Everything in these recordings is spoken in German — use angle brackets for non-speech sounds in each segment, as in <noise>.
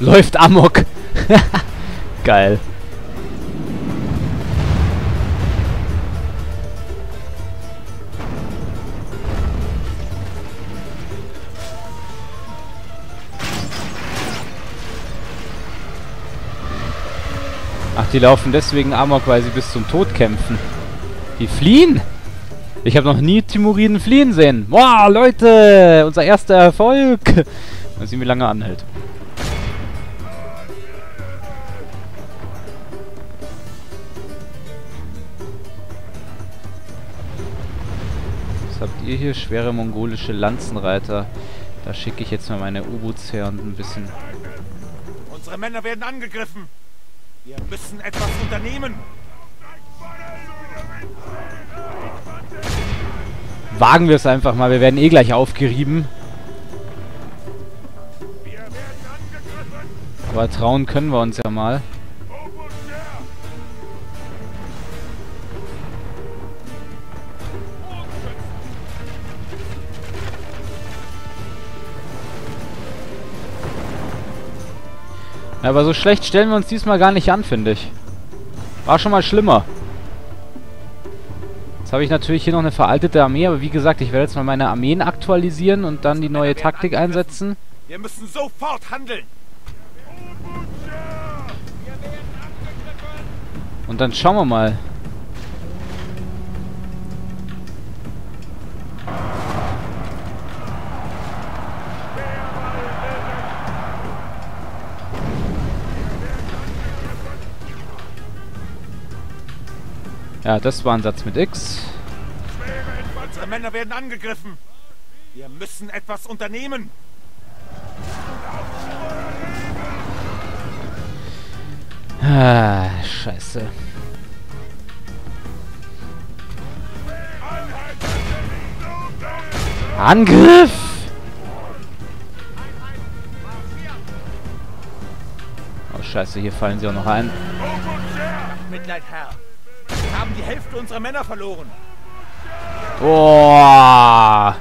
Läuft Amok. <laughs> Geil. Ach, die laufen deswegen Amok, weil sie bis zum Tod kämpfen. Die fliehen? Ich habe noch nie Timuriden fliehen sehen. Boah, Leute, unser erster Erfolg. Mal sehen, wie lange anhält. Habt ihr hier? Schwere mongolische Lanzenreiter. Da schicke ich jetzt mal meine U-Boots her und ein bisschen... Unsere Männer werden angegriffen. Wir müssen etwas unternehmen. Wagen wir es einfach mal. Wir werden eh gleich aufgerieben. Aber trauen können wir uns ja mal. Ja, aber so schlecht stellen wir uns diesmal gar nicht an, finde ich. War schon mal schlimmer. Jetzt habe ich natürlich hier noch eine veraltete Armee, aber wie gesagt, ich werde jetzt mal meine Armeen aktualisieren und dann die neue Taktik einsetzen. Wir müssen sofort handeln. Und dann schauen wir mal. Ja, das war ein Satz mit X. Unsere Männer werden angegriffen. Wir müssen etwas unternehmen. Ah, scheiße. Angriff! Oh, scheiße, hier fallen sie auch noch ein. Mitleid, Herr. Wir haben die Hälfte unserer Männer verloren. Boah!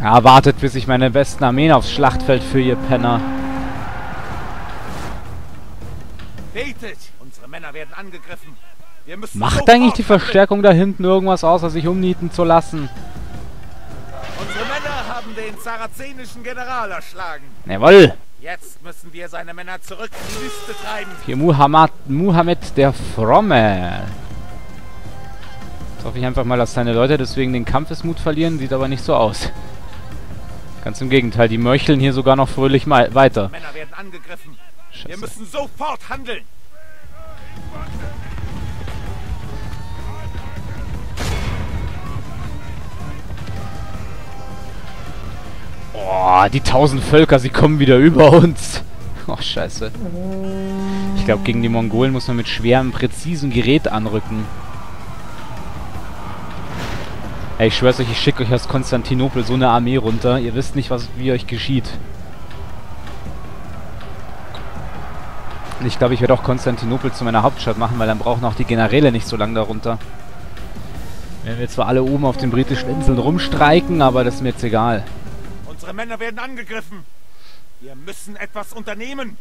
Ja, wartet, bis ich meine besten Armeen aufs Schlachtfeld führe, ihr Penner. Betet! Unsere Männer werden angegriffen. Wir müssen Macht eigentlich die. Verstärkung da hinten irgendwas aus, als sich umnieten zu lassen? Unsere Männer haben den sarazenischen General erschlagen. Jawoll! Jetzt müssen wir seine Männer zurück in die Wüste treiben. Hier Muhammad, Muhammad der Fromme. Jetzt hoffe ich einfach mal, dass seine Leute deswegen den Kampfesmut verlieren. Sieht aber nicht so aus. Ganz im Gegenteil, die möcheln hier sogar noch fröhlich weiter. Männer werden angegriffen. Wir Scheiße. müssen sofort handeln. Oh, die tausend Völker, sie kommen wieder über uns. <laughs> Oh, scheiße. Ich glaube, gegen die Mongolen muss man mit schwerem, präzisen Gerät anrücken. Ey, ich schwör's euch, ich schicke euch aus Konstantinopel so eine Armee runter. Ihr wisst nicht, was wie euch geschieht. Ich glaube, ich werde auch Konstantinopel zu meiner Hauptstadt machen, weil dann brauchen auch die Generäle nicht so lange darunter. Werden wir zwar alle oben auf den britischen Inseln rumstreiken, aber das ist mir jetzt egal. Unsere Männer werden angegriffen. Wir müssen etwas unternehmen.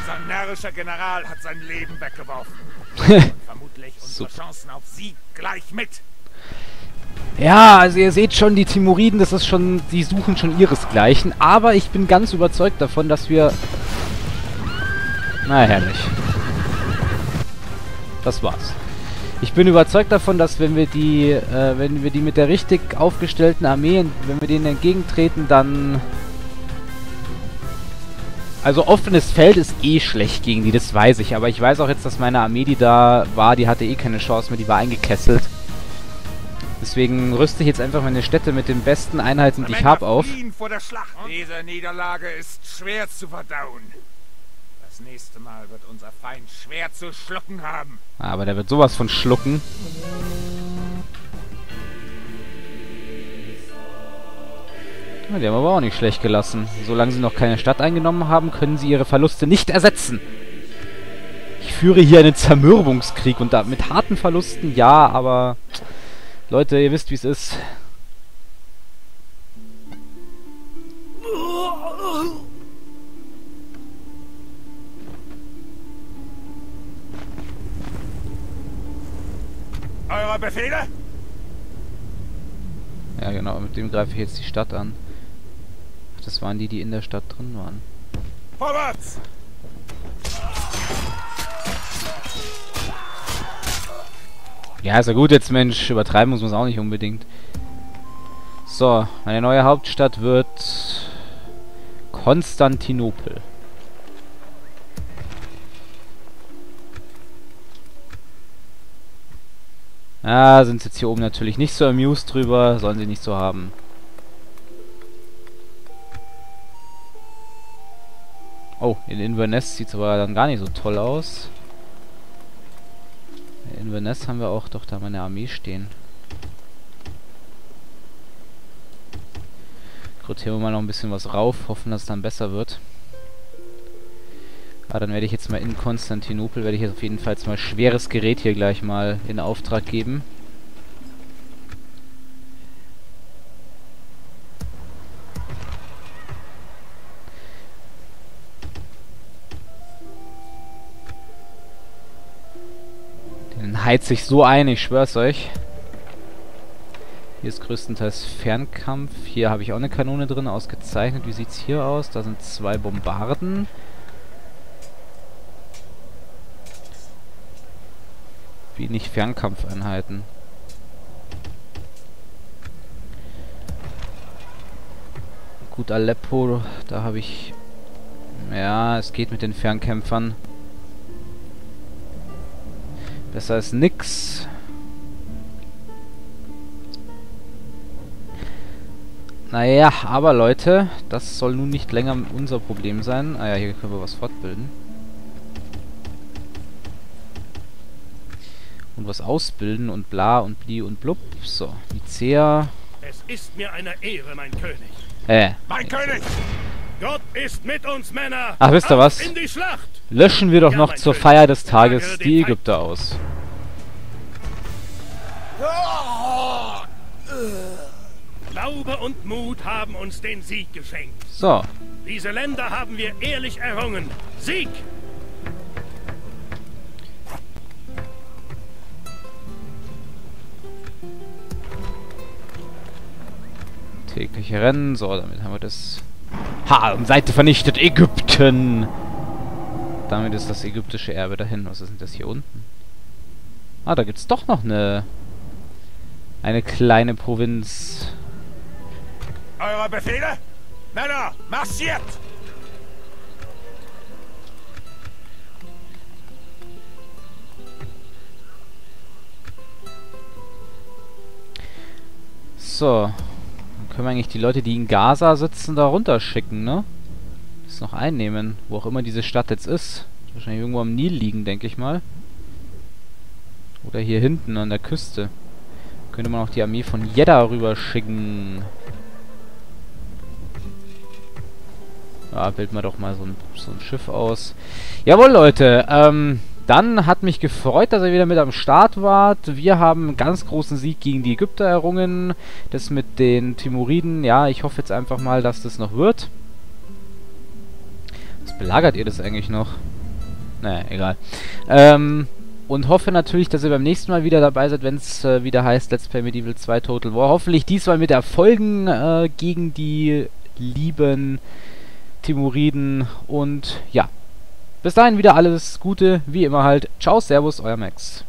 Unser närrischer General hat sein Leben weggeworfen. <laughs> Vermutlich unsere. Chancen auf Sieg gleich mit. Ja, also ihr seht schon, die Timuriden, das ist schon, die suchen schon ihresgleichen. Aber ich bin ganz überzeugt davon, dass wir... Na, herrlich. Das war's. Ich bin überzeugt davon, dass wenn wir die, äh, wenn wir die mit der richtig aufgestellten Armee, wenn wir denen entgegentreten, dann... Also offenes Feld ist eh schlecht gegen die, das weiß ich. Aber ich weiß auch jetzt, dass meine Armee, die da war, die hatte eh keine Chance mehr, die war eingekesselt. Deswegen rüste ich jetzt einfach meine Städte mit den besten Einheiten, die ich habe, auf. Hm? Diese Niederlage ist schwer zu verdauen. Das nächste Mal wird unser Feind schwer zu schlucken haben. Ah, aber der wird sowas von schlucken. Ja, die haben aber auch nicht schlecht gelassen. Solange sie noch keine Stadt eingenommen haben, können sie ihre Verluste nicht ersetzen. Ich führe hier einen Zermürbungskrieg und da mit harten Verlusten, ja, aber... Leute, ihr wisst, wie es ist. Eure Befehle? Ja, genau, mit dem greife ich jetzt die Stadt an. Ach, das waren die, die in der Stadt drin waren. Vorwärts! Ja, ist ja gut jetzt, Mensch. Übertreiben muss man es auch nicht unbedingt. So, meine neue Hauptstadt wird Konstantinopel. Ah, sind jetzt hier oben natürlich nicht so amused drüber. Sollen sie nicht so haben. Oh, in Inverness sieht es aber dann gar nicht so toll aus. In Inverness haben wir auch doch da meine Armee stehen. Rekrutieren wir mal noch ein bisschen was rauf, hoffen, dass es dann besser wird. Aber dann werde ich jetzt mal in Konstantinopel, werde ich jetzt auf jeden Fall mal schweres Gerät hier gleich mal in Auftrag geben. Den heizt sich so ein, ich schwör's euch. Hier ist größtenteils Fernkampf. Hier habe ich auch eine Kanone drin, ausgezeichnet. Wie sieht's hier aus? Da sind zwei Bombarden. wenig Fernkampfeinheiten. Gut, Aleppo, da habe ich... Ja, es geht mit den Fernkämpfern. Besser als nix. Naja, aber Leute, das soll nun nicht länger unser Problem sein. Ah ja, hier können wir was fortbilden. und was ausbilden und bla und bli und blub. So, Nicea. Es ist mir eine Ehre, mein König. Äh. Mein König! Gott ist mit uns, Männer! Ach, wisst ihr was? In die Schlacht! Löschen wir doch noch zur. Feier des Tages die Ägypter aus. Glaube und Mut haben uns den Sieg geschenkt. So, Diese Länder haben wir ehrlich errungen. Sieg! tägliche Rennen. So, damit haben wir das... Ha, Seite vernichtet, Ägypten! Damit ist das ägyptische Erbe dahin. Was ist denn das hier unten? Ah, da gibt's doch noch eine... Eine kleine Provinz. Eure Befehle? Männer, marschiert! So. Dann können wir eigentlich die Leute, die in Gaza sitzen, da runterschicken, ne? Das noch einnehmen. Wo auch immer diese Stadt jetzt ist. Wahrscheinlich irgendwo am Nil liegen, denke ich mal. Oder hier hinten an der Küste. Könnte man auch die Armee von Jeddah rüberschicken. Ja, bilden wir doch mal so ein, so ein Schiff aus. Jawohl, Leute. Ähm, dann hat mich gefreut, dass ihr wieder mit am Start wart. Wir haben einen ganz großen Sieg gegen die Ägypter errungen. Das mit den Timuriden, ja, ich hoffe jetzt einfach mal, dass das noch wird. Was belagert ihr das eigentlich noch? Naja, egal. Ähm, und hoffe natürlich, dass ihr beim nächsten Mal wieder dabei seid, wenn es äh, wieder heißt Let's Play Medieval 2 Total War. Hoffentlich diesmal mit Erfolgen äh, gegen die lieben Timuriden. Und ja, bis dahin wieder alles Gute, wie immer halt. Ciao, Servus, euer Max.